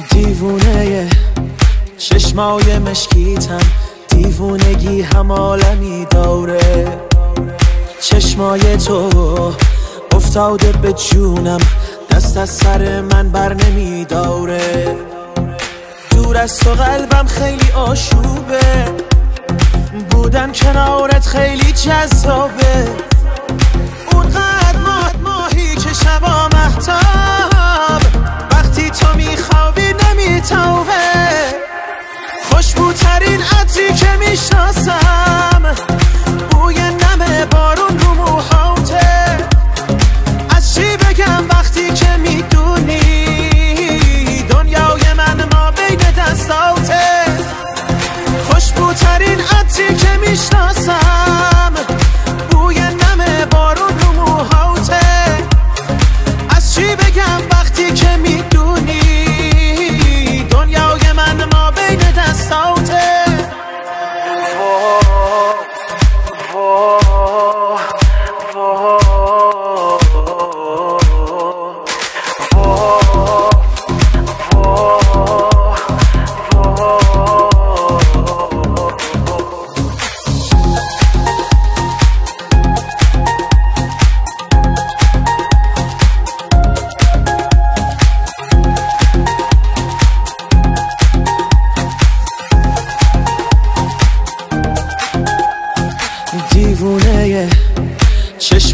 دیوونه چشمای مشکیتم دیوونگی هم عالمی داره. چشمای تو افتاده به جونم دست از سر من بر نمی داره دور از تو قلبم خیلی آشوبه بودن کنارت خیلی جذابه. عطری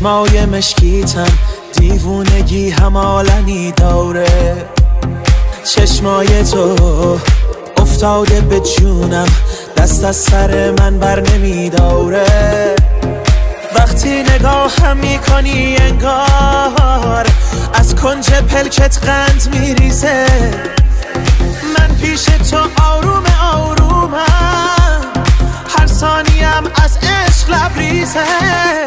چشمای مشکیتم دیوونگی هم عالمی داره. چشمای تو افتاده به جونم دست از سر من بر نمی داره وقتی نگاهم می‌کنی انگار از کنج پلکت قند میریزه. من پیش تو آروم آرومم هر ثانیم از عشق لبریزه.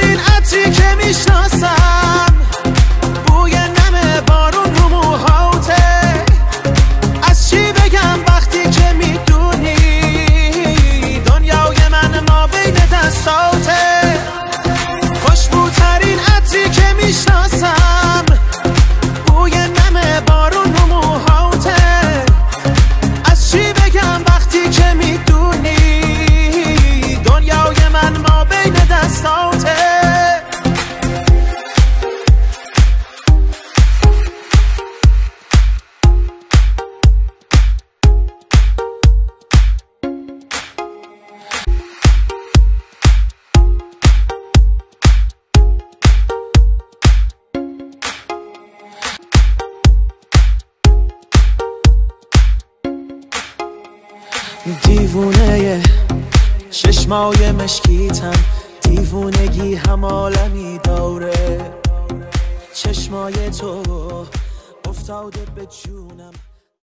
خوشبوترین عطری که می‌شناسم. دیوونه چشمای مشکیتم دیوونگی هم عالمی داره. چشمای تو افتاده به جونم.